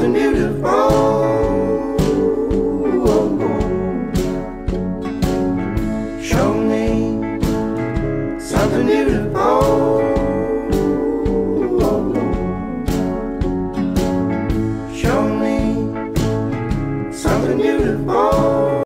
something beautiful. Show me something beautiful. Show me something beautiful.